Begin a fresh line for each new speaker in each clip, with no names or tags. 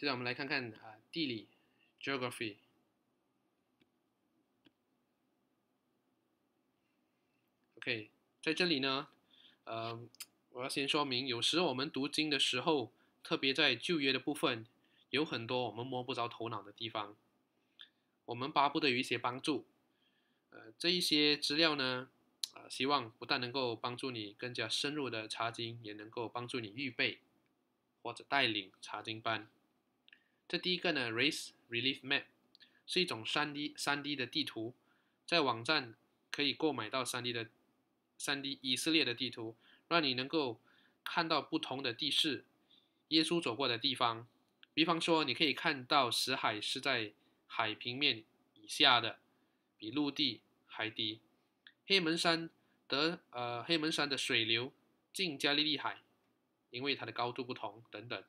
现在我们来看看啊地理 （geography）。OK，在这里呢，呃，我要先说明，有时我们读经的时候，特别在旧约的部分，有很多我们摸不着头脑的地方，我们巴不得有一些帮助。呃，这一些资料呢，呃，希望不但能够帮助你更加深入的查经，也能够帮助你预备或者带领查经班。这第一个呢，Race Relief Map 是一种三 D 三 D 的地图，在网站可以购买到三 D 的三 D 以色列的地图，让你能够看到不同的地势，耶稣走过的地方。比方说，你可以看到死海是在海平面以下的。比陆地还低。黑门山的呃，黑门山的水流进加利利海，因为它的高度不同等等，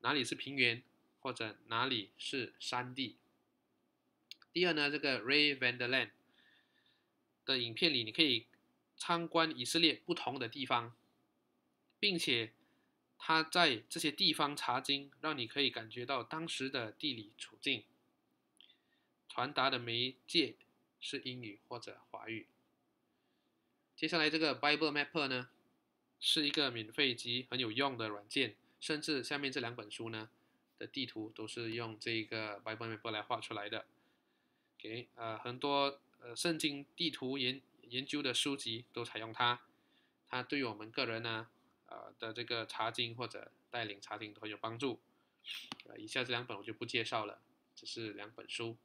哪里是平原或者哪里是山地。第二呢，这个 Ray Vanderland 的影片里，你可以参观以色列不同的地方，并且他在这些地方查经，让你可以感觉到当时的地理处境，传达的媒介。是英语或者华语。接下来这个 Bible Mapper 呢，是一个免费及很有用的软件，甚至下面这两本书呢地图都是用这个 BibleMap 来画出来的。OK，呃，很多呃圣经地图研研究的书籍都采用它，它对于我们个人呢，呃的这个查经或者带领查经都很有帮助。呃，以下这两本我就不介绍了，只是两本书。